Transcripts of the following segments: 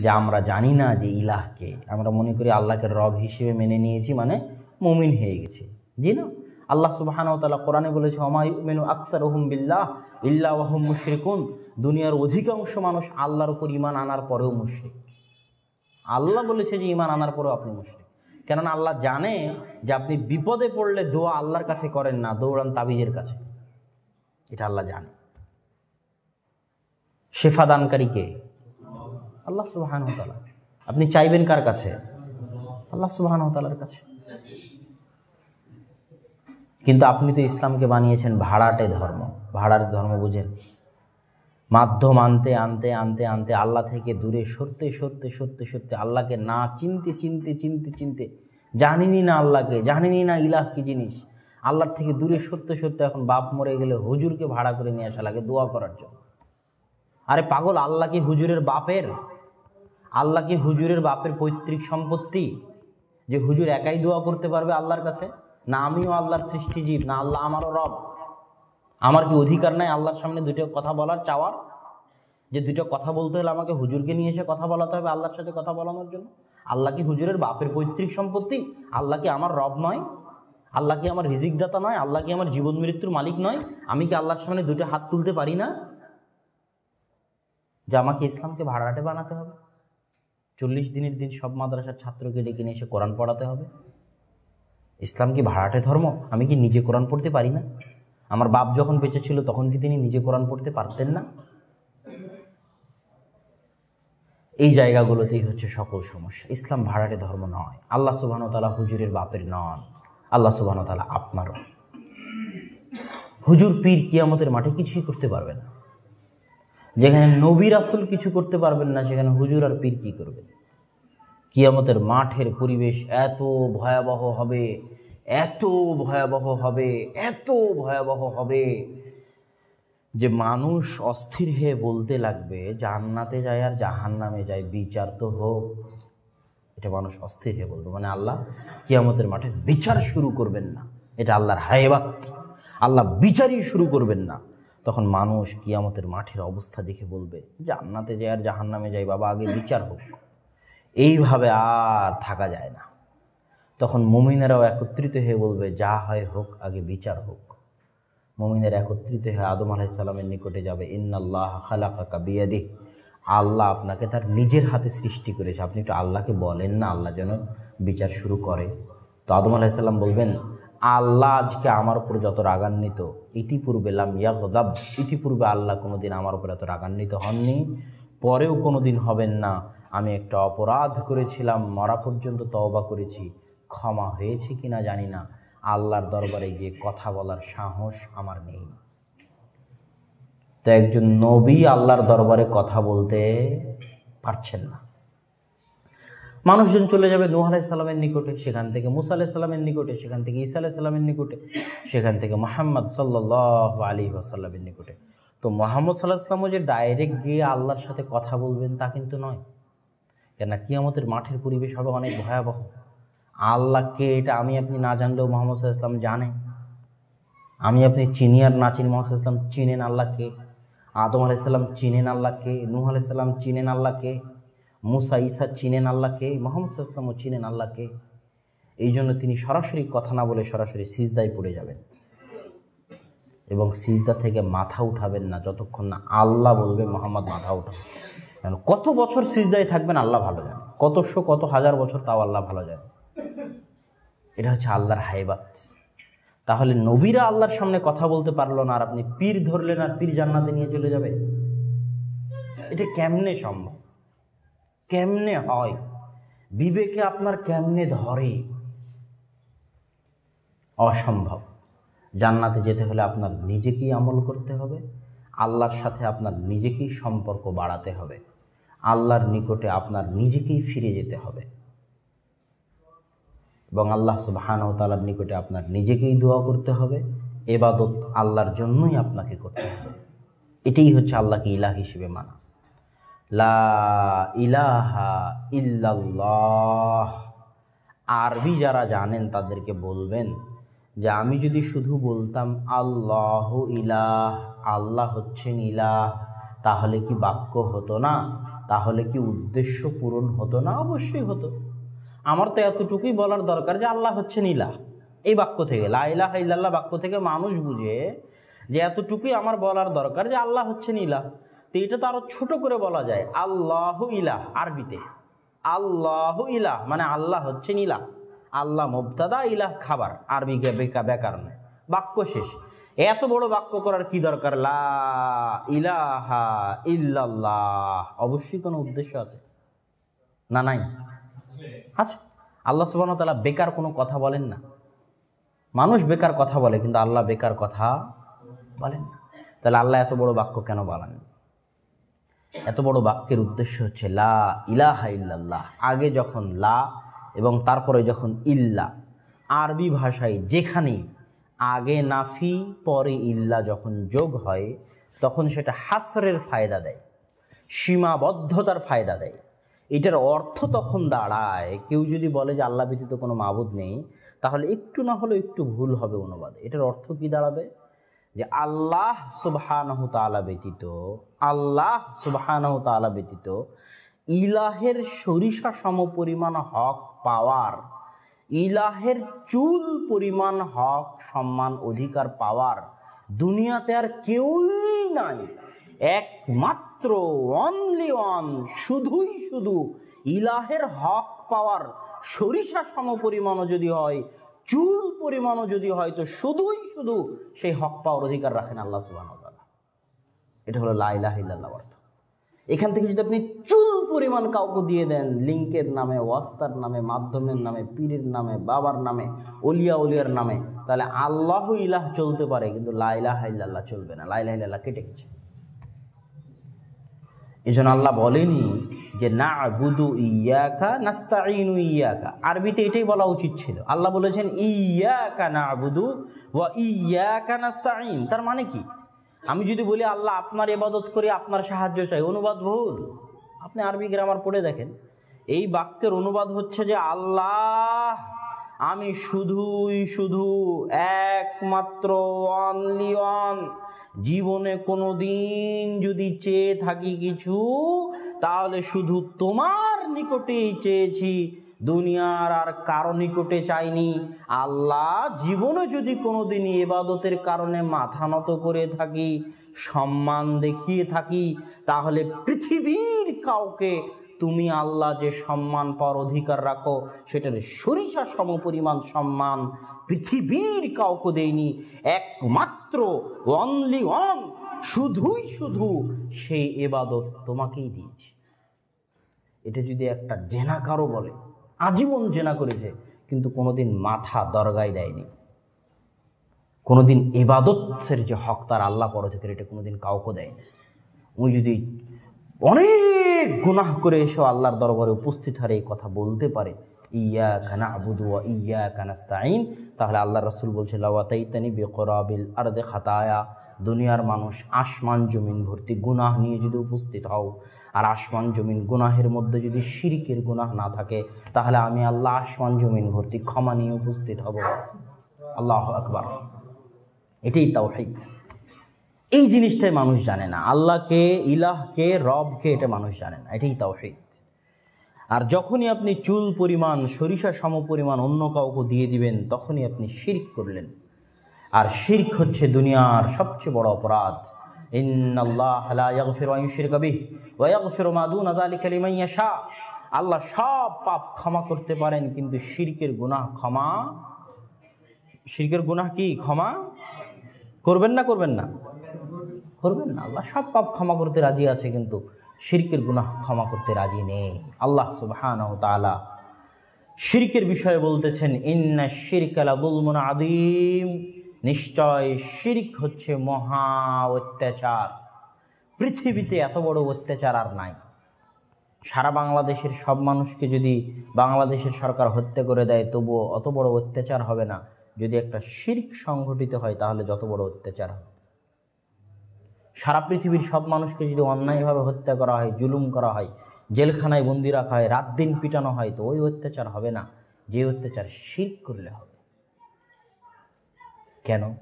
যে আমরা জানি না যে ইলাহকে আমরা মনে করি আল্লাহকে রব হিসেবে মেনে নিয়েছি মানে মুমিন হয়ে গেছে। জি না? আল্লাহ সুবাহান তালা কোরআনে বলেছে অমাই মেনু আকসার ওহম বিল্লাহ ইল্লা ওহম মুশরিকুন। দুনিয়ার অধিকাংশ মানুষ আল্লাহর উপর ইমান আনার পরেও মুশরিক। আল্লাহ বলেছে যে ইমান আনার পরেও আপনি মুশরিক। কেননা আল্লাহ জানে যে আপনি বিপদে পড়লে দোয়া আল্লাহর কাছে করেন না, দৌড়ান তাবিজের কাছে। এটা আল্লাহ জানে। শেফা দানকারী কে? আল্লাহ সুবাহান তালা আপনি চাইবেন কার কাছে? আল্লাহ সুবাহান তালার কাছে। কিন্তু আপনি তো ইসলামকে বানিয়েছেন ভাড়াটে ধর্ম। ভাড়ার ধর্ম বুঝেন। মাধ্যম আনতে আনতে আনতে আনতে আল্লাহ থেকে দূরে সরতে সরতে সরতে সরতে আল্লাহকে না চিনতে চিনতে চিনতে চিনতে জানিনি না আল্লাহকে জানিনি না ইলাহ কি জিনিস। আল্লাহর থেকে দূরে সরতে সরতে এখন বাপ মরে গেলে হুজুরকে ভাড়া করে নিয়ে আসা লাগে দোয়া করার জন্য। আরে পাগল, আল্লাহ কি হুজুরের বাপের? আল্লাহ কি হুজুরের বাপের পৈতৃক সম্পত্তি? যে হুজুর একাই দোয়া করতে পারবে আল্লাহর কাছে? না আমিও আল্লাহর সৃষ্টিজীব, না আল্লাহ আমারও রব। আমার কি অধিকার নাই আল্লাহর সামনে দুটো কথা বলার চাওয়ার? যে দুটো কথা বলতে হলে আমাকে হুজুরকে নিয়ে এসে কথা বলাতে হবে আল্লাহর সাথে কথা বলানোর জন্য? আল্লাহ কি হুজুরের বাপের পৈতৃক সম্পত্তি? আল্লাহ কি আমার রব নয়? আল্লাহ কি আমার রিজিকদাতা নয়? আল্লাহ কি আমার জীবন মৃত্যুর মালিক নয়? আমি কি আল্লাহর সামনে দুটো হাত তুলতে পারি না? যে আমাকে ইসলামকে ভাড়াটে বানাতে হবে। চল্লিশ দিনের দিন সব মাদ্রাসার ছাত্রকে ডেকে নিয়ে এসে কোরআন পড়াতে হবে। ইসলাম কি ভাড়াটে ধর্ম? আমি কি নিজে কোরআন পড়তে পারি না? আমার বাপ যখন বেঁচে ছিল তখন কি তিনি নিজে কোরআন পড়তে পারতেন না? এই জায়গাগুলোতেই হচ্ছে সকল সমস্যা। ইসলাম ভাড়াটে ধর্ম নয়। আল্লাহ সুবাহতালা হুজুরের বাপের নন। আল্লাহ সুবাহতালা আপনারও। হুজুর পীর কিয়ামতের মাঠে কিছুই করতে পারবে না। যেখানে নবীর আসল কিছু করতে পারবেন না, সেখানে হুজুর আর পীর কী করবে? কিয়ামতের মাঠের পরিবেশ এত ভয়াবহ হবে, এত ভয়াবহ হবে, এত ভয়াবহ হবে যে মানুষ অস্থির হয়ে বলতে লাগবে, জান্নাতে যায় আর জাহান নামে যায়। বিচার তো হোক, এটা মানুষ অস্থির হয়ে বলবে। মানে আল্লাহ কিয়ামতের মাঠে বিচার শুরু করবেন না। এটা আল্লাহর হায়বাত আল্লাহ বিচারই শুরু করবেন না। তখন মানুষ কিয়ামতের মাঠের অবস্থা দেখে বলবে, জান্নাতে যাই আর জাহান নামে যায় বাবা, আগে বিচার হোক। এইভাবে আর থাকা যায় না। তখন মুমিনেরাও একত্রিত হয়ে বলবে, যা হয় হোক, আগে বিচার হোক। মুমিনের একত্রিত হয়ে আদম আলাইসাল্লামের নিকটে যাবে, ইন্নাল্লাহ খালাকা বিয়াদি আল্লাহ আপনাকে তার নিজের হাতে সৃষ্টি করেছে। আপনি একটু আল্লাহকে বলেন না, আল্লাহ যেন বিচার শুরু করে। তো আদম আলাইসাল্লাম বলবেন আল্লাহ আজকে আমার উপর যত রাগান্বিত, ইতিপূর্বে লাম ইতিপূর্বে আল্লাহ কোনো দিন আমার উপর এত রাগান্বিত হননি। পরেও কোনো দিন হবেন না। আমি একটা অপরাধ করেছিলাম, মরা পর্যন্ত তওবা করেছি। ক্ষমা হয়েছে কি না জানি না। আল্লাহর দরবারে গিয়ে কথা বলার সাহস আমার নেই। তো একজন নবী আল্লাহর দরবারে কথা বলতে পারছেন না। মানুষজন চলে যাবে নূহ আলাইসাল্লামের নিকটে, সেখান থেকে মুসা আলাইসাল্লামের নিকটে, সেখান থেকে ঈসা আলাইসাল্লামের নিকটে, সেখান থেকে মোহাম্মদ সাল্লাহ আলী আসাল্লামের নিকটে। তো মোহাম্মদ সাল্লাহ যে ডাইরেক্ট গিয়ে আল্লাহর সাথে কথা বলবেন তা কিন্তু নয়। কেন কিয়ামতের মাঠের পরিবেশ হবে অনেক ভয়াবহ। আল্লাহকে এটা আমি আপনি না জানলেও মোহাম্মদ সাল্লাহ ইসলাম জানে। আমি আপনি চিনি আর না চিনি মোহাম্মদ ইসলাম চিনেন আল্লাহকে? আদম আলাইসাল্লাম চিনেন আল্লাহকে? নূহ আলাইসাল্লাম চিনেন আল্লাহকে? মুসা ইসা চিনেন আল্লাহকে, মোহাম্মদ ইসলামও চিনেন আল্লাহকে। এই জন্য তিনি সরাসরি কথা না বলে সরাসরি সিজদায় পড়ে যাবেন। এবং সিজদা থেকে মাথা উঠাবেন না, যতক্ষণ না আল্লাহ বলবে, মোহাম্মদ মাথা উঠাবে। কেন কত বছর সিজদায় থাকবেন আল্লাহ ভালো জানে। কতশো কত হাজার বছর তাও আল্লাহ ভালো জানে। এটা হচ্ছে আল্লাহর হাইবাত তাহলে নবীরা আল্লাহর সামনে কথা বলতে পারল না, আর আপনি পীর ধরলেন আর পীর জান্নাতে নিয়ে চলে যাবে এটা কেমনে সম্ভব? কেমনে হয়? বিবেকে আপনার কেমনে ধরে? অসম্ভব। জান্নাতে যেতে হলে আপনার নিজেকেই আমল করতে হবে। আল্লাহর সাথে আপনার নিজেকেই সম্পর্ক বাড়াতে হবে। আল্লাহর নিকটে আপনার নিজেকেই ফিরে যেতে হবে। এবং আল্লাহ সুবাহান ও তালার নিকটে আপনার নিজেকেই দোয়া করতে হবে। এবাদত আল্লাহর জন্যই আপনাকে করতে হবে। এটাই হচ্ছে আল্লাহকে ইলাহ হিসেবে মানা। লা ইলাহা ইল্লাল্লাহ। আরবি যারা জানেন তাদেরকে বলবেন যে আমি যদি শুধু বলতাম আল্লাহ ইলাহ, আল্লাহ হচ্ছেন ইলাহ, তাহলে কি বাক্য হতো না? তাহলে কি উদ্দেশ্য পূরণ হতো না? অবশ্যই হতো। আমার তো এতটুকুই বলার দরকার যে আল্লাহ হচ্ছে নীলা এই বাক্য থেকে লাইলা ইল্লাল্লাহ বাক্য থেকে মানুষ বুঝে যে এতটুকুই আমার বলার দরকার যে আল্লাহ হচ্ছে নীলা তো এটা তো আরও ছোট করে বলা যায়। আল্লাহ ইলাহ আরবিতে। আল্লাহ ইলাহ মানে আল্লাহ হচ্ছে নীলা আল্লাহ মুবতাদা, ইলাহ খাবার। আরবি বেকা ব্যাকরণে বাক্য শেষ। এত বড় বাক্য করার কি দরকার? লা ইলাহা ইল্লাল্লাহ। অবশ্যই কোনো উদ্দেশ্য আছে? না, নাই? আচ্ছা। আল্লাহ সুবাহ তালা বেকার কোনো কথা বলেন না। মানুষ বেকার কথা বলে, কিন্তু আল্লাহ বেকার কথা বলেন না। তাহলে আল্লাহ এত বড় বাক্য কেন বলেন এত বড় বাক্যের উদ্দেশ্য হচ্ছে লা ইলাহা ইল্লাল্লাহ। আগে যখন লা এবং তারপরে যখন ইল্লা, আরবি ভাষায় যেখানে আগে নাফি, পরে ইল্লা যখন যোগ হয়, তখন সেটা হাসরের ফায়দা দেয়, সীমাবদ্ধতার ফায়দা দেয়। এটার অর্থ তখন দাঁড়ায়, কেউ যদি বলে যে আল্লাহ ব্যতীত কোনো মাবুদ নেই, তাহলে একটু না হলেও একটু ভুল হবে অনুবাদে। এটার অর্থ কি দাঁড়াবে? যে আল্লাহ সুবহানাহু তাআলা ব্যতীত, আল্লাহ সুবহানাহু তাআলা ব্যতীত ইলাহের সরিষা সম পরিমাণ হক পাওয়ার, ইলাহের চুল পরিমাণ হক সম্মান অধিকার পাওয়ার দুনিয়াতে আর কেউই নাই। একমাত্র অনলি অন শুধুই শুধু ইলাহের হক পাওয়ার সরিষা সম পরিমাণও যদি হয় চুল পরিমাণও যদি হয় তো শুধুই শুধু সেই হক পাওয়ার অধিকার রাখেন আল্লাহ সুবাহ এটা হলো লাইলাহ ইল্লাল্লাহ অর্থ। এখান থেকে যদি আপনি চুল পরিমাণ কাউকে দিয়ে দেন, লিঙ্কের নামে, ওয়াস্তার নামে, মাধ্যমের নামে, পীরের নামে, বাবার নামে, অলিয়া উলিয়ার নামে, তাহলে আল্লাহ ইলাহ চলতে পারে, কিন্তু লাইলাহ ইল্লাল্লাহ চলবে না। লাইলাহ ইল্লাল্লাহ কেটে গেছে। এই জন্য আল্লাহ বলেনি যে না বুদু ইয়াকা নাস্তাইনু ইয়াকা আরবিতে এটাই বলা উচিত ছিল। আল্লাহ বলেছেন ইয়াকা না বুদু ওয়া ইয়াকা নাস্তাইন তার মানে কি? আমি যদি বলি, আল্লাহ আপনার এবাদত করে আপনার সাহায্য চাই। অনুবাদ ভুল আপনি আরবি গ্রামার পড়ে দেখেন। এই বাক্যের অনুবাদ হচ্ছে যে, আল্লাহ আমি শুধুই শুধু একমাত্র অনলি অন জীবনে কোনো দিন যদি চেয়ে থাকি কিছু, তাহলে শুধু তোমার নিকটেই চেয়েছি। দুনিয়ার আর কারও নিকটে চাইনি। আল্লাহ জীবনে যদি কোনো কোনোদিন এবাদতের কারণে মাথা নত করে থাকি, সম্মান দেখিয়ে থাকি, তাহলে পৃথিবীর কাউকে তুমি আল্লাহ যে সম্মান পাওয়ার অধিকার রাখো, সেটার সরিষা সম পরিমাণ সম্মান পৃথিবীর কাউকে দেয়নি। একমাত্র অনলি অন শুধুই শুধু সেই এবাদত তোমাকেই দিয়েছে। এটা যদি একটা জেনা কারও বলে, আজীবন জেনা করেছে, কিন্তু কোনোদিন মাথা দরগায় দেয়নি। কোনোদিন এবাদতের যে হক তার আল্লাহ পর থেকে এটা কোনোদিন কাউকে দেয়নি। ওই যদি অনেক গুনাহ করে এসেও আল্লাহর দরবারে উপস্থিত হারে এই কথা বলতে পারে। ইয়া খানা আবুদু ইয়া কানাস্তাইন তাহলে আল্লাহ রসুল বলছে, লাওয়াতাইতানি বেকরাবিল আর দে খাতায়া। দুনিয়ার মানুষ আসমান জমিন ভর্তি গুনাহ নিয়ে যদি উপস্থিত হও, আর আসমান জমিন গুনাহের মধ্যে যদি শিরিকের গুনাহ না থাকে, তাহলে আমি আল্লাহ আসমান জমিন ভর্তি ক্ষমা নিয়ে উপস্থিত হব। আল্লাহ আকবার। এটাই তাও তাওহিদ। এই জিনিসটাই মানুষ জানে না। আল্লাহকে, ইলাহকে, রবকে এটা মানুষ জানে না। এটাই তাওহিদ। আর যখনই আপনি চুল পরিমাণ, সরিষা সম পরিমাণ অন্য কাউকে দিয়ে দিবেন, তখনই আপনি শির্ক করলেন। আর শির্ক হচ্ছে দুনিয়ার সবচেয়ে বড় অপরাধ। আল্লাহ সব পাপ ক্ষমা করতে পারেন, কিন্তু শিরকের গুনাহ ক্ষমা, শিরকের গুনাহ কি? ক্ষমা? করবেন না করবেন না। করবেন না। আল্লাহ সব পাপ ক্ষমা করতে রাজি আছে, কিন্তু শিরকের গুনাহ ক্ষমা করতে রাজি নেই। আল্লাহ সুবহান তালা শিরকের বিষয়ে বলতেছেন, ইন্না শিরকালা বুলমুন আদিম নিশ্চয় শিরিক হচ্ছে মহা অত্যাচার। পৃথিবীতে এত বড় অত্যাচার আর নাই। সারা বাংলাদেশের সব মানুষকে যদি বাংলাদেশের সরকার হত্যা করে দেয়, তবুও অত বড় অত্যাচার হবে না। যদি একটা শির্ক সংঘটিত হয়, তাহলে যত বড় অত্যাচার হবে। সারা পৃথিবীর সব মানুষকে যদি অন্যায়ভাবে হত্যা করা হয়, জুলুম করা হয়, জেলখানায় বন্দি রাখা হয়, রাত দিন পিটানো হয়, তো ওই অত্যাচার হবে না। যে অত্যাচার শির করলে হবে। কেন?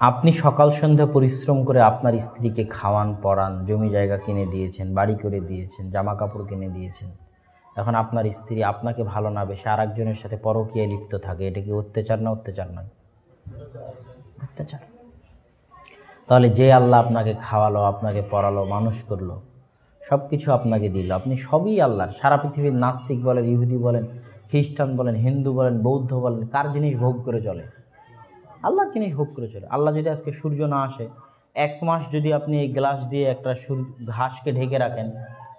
আপনি সকাল সন্ধ্যা পরিশ্রম করে আপনার স্ত্রীকে খাওয়ান, পড়ান, জমি জায়গা কিনে দিয়েছেন, বাড়ি করে দিয়েছেন জামা কাপড় কিনে দিয়েছেন। এখন আপনার স্ত্রী আপনাকে ভালো না বেশি আর একজনের সাথে পরকীয়ায় লিপ্ত থাকে। এটা কি অত্যাচার না অত্যাচার নয়? অত্যাচার। তাহলে যে আল্লাহ আপনাকে খাওয়ালো, আপনাকে পড়ালো, মানুষ করল সব কিছু আপনাকে দিল। আপনি সবই আল্লাহর। সারা পৃথিবীর নাস্তিক বলেন, ইহুদি বলেন, খ্রিস্টান বলেন, হিন্দু বলেন, বৌদ্ধ বলেন, কার জিনিস ভোগ করে চলে? আল্লাহর জিনিস ভোগ করে চলে। আল্লাহ যদি আজকে সূর্য না আসে, এক মাস যদি আপনি এই গ্লাস দিয়ে একটা সূর্য, ঘাসকে ঢেকে রাখেন,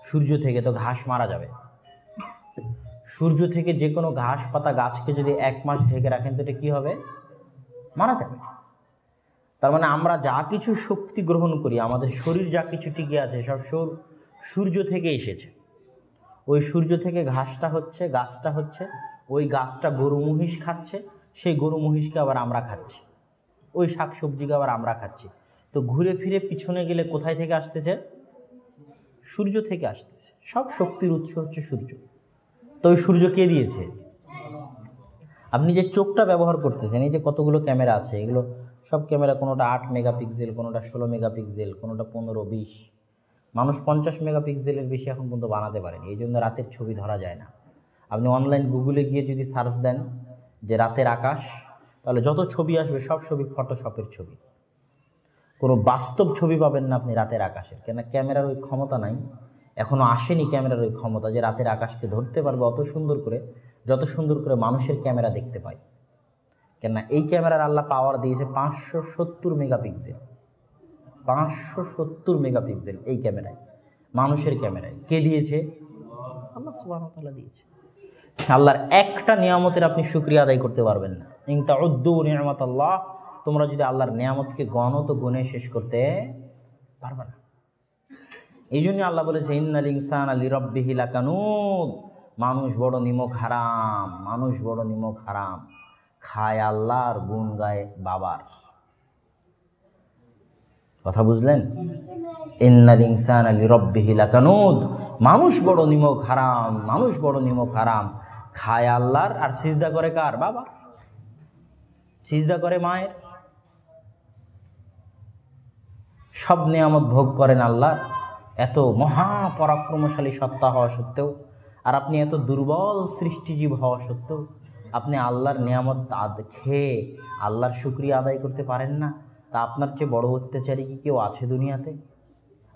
সূর্য থেকে তো ঘাস মারা যাবে। সূর্য থেকে যে কোনো ঘাস পাতা গাছকে যদি এক মাস ঢেকে রাখেন, তো এটা কী হবে? মারা যাবে। তার মানে আমরা যা কিছু শক্তি গ্রহণ করি, আমাদের শরীর যা কিছু টিকে আছে, সব সৌর, সূর্য থেকে এসেছে। ওই সূর্য থেকে ঘাসটা হচ্ছে, গাছটা হচ্ছে, ওই গাছটা গরু মহিষ খাচ্ছে, সেই গরু মহিষকে আবার আমরা খাচ্ছি। ওই শাক সবজিকে আবার আমরা খাচ্ছি। তো ঘুরে ফিরে পিছনে গেলে কোথায় থেকে আসতেছে? সূর্য থেকে আসতেছে। সব শক্তির উৎস হচ্ছে সূর্য। তো ওই সূর্য কে দিয়েছে? আপনি যে চোখটা ব্যবহার করতেছেন, এই যে কতগুলো ক্যামেরা আছে, এগুলো সব ক্যামেরা কোনোটা আট মেগাপিক্সেল, কোনোটা ষোলো মেগাপিক্সেল, কোনোটা পনেরো, বিশ। মানুষ পঞ্চাশ মেগাপিক্সেলের বেশি এখন পর্যন্ত বানাতে পারেনি, এই জন্য রাতের ছবি ধরা যায় না। আপনি অনলাইন গুগলে গিয়ে যদি সার্চ দেন যে রাতের আকাশ, তাহলে যত ছবি আসবে সব ছবি ফটোশপের ছবি। কোনো বাস্তব ছবি পাবেন না আপনি রাতের আকাশের, কেন ক্যামেরার ওই ক্ষমতা নাই। এখনও আসেনি ক্যামেরার ওই ক্ষমতা যে রাতের আকাশকে ধরতে পারবে অত সুন্দর করে, যত সুন্দর করে মানুষের ক্যামেরা দেখতে পায় কেননা এই ক্যামেরার আল্লাহ পাওয়ার দিয়েছে পাঁচশো সত্তর মেগাপিক্সেল পাঁচশো সত্তর মেগাপিক্সেল এই ক্যামেরায় মানুষের ক্যামেরায়। কে দিয়েছে? আল্লাহ সুবাহতাল্লাহ দিয়েছে। আল্লাহর একটা নিয়ামতের আপনি শুক্রিয়া আদায় করতে পারবেন না। ইংতা উদ্দু নিয়ামত আল্লাহ তোমরা যদি আল্লাহর নিয়ামতকে গণ তো গুণে শেষ করতে পারবে না। এই জন্য আল্লাহ বলেছে ইন্নাল ইনসান আলী রব্বিহিলা কানুদ মানুষ বড় নিমক হারাম মানুষ বড় নিমক হারাম। খায় আল্লাহর গুণ গায় বাবার। কথা বুঝলেন? ইন্নাল ইনসান আলী রব্বিহিলা কানুদ মানুষ বড় নিমক হারাম, মানুষ বড় নিমক হারাম। খায় আল্লাহর, আর সিজদা করে কার? বাবা সিজদা করে মায়ের। সব নিয়ামত ভোগ করেন আল্লাহ এত মহাপরাক্রমশালী সত্তা হওয়া সত্ত্বেও, আর আপনি এত দুর্বল সৃষ্টিজীব হওয়া সত্ত্বেও আপনি আল্লাহর নিয়ামত খেয়ে আল্লাহর শুক্রিয়া আদায় করতে পারেন না, তা আপনার চেয়ে বড় অত্যাচারী কি কেউ আছে দুনিয়াতে?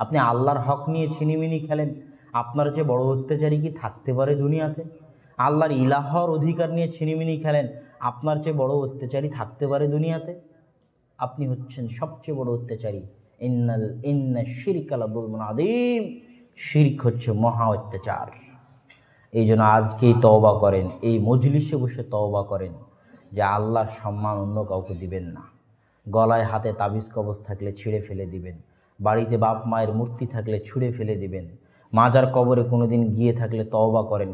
আপনি আল্লাহর হক নিয়ে ছিনিমিনি খেলেন, আপনার চেয়ে বড় অত্যাচারী কি থাকতে পারে দুনিয়াতে? আল্লাহর ইলাহর অধিকার নিয়ে ছিনিমিনি খেলেন, আপনার চেয়ে বড় অত্যাচারী থাকতে পারে দুনিয়াতে? আপনি হচ্ছেন সবচেয়ে বড় অত্যাচারী। ইন্নাল, ইন্না শিরিকালা বলবন আদিম শিরিক হচ্ছে মহা অত্যাচার। এই জন্য আজকেই তওবা করেন। এই মজলিসে বসে তওবা করেন যে আল্লাহর সম্মান অন্য কাউকে দিবেন না। গলায় হাতে তাবিজ কবজ থাকলে ছিঁড়ে ফেলে দিবেন। বাড়িতে বাপ মায়ের মূর্তি থাকলে ছুঁড়ে ফেলে দিবেন। মাজার কবরে কোনোদিন গিয়ে থাকলে তওবা করেন।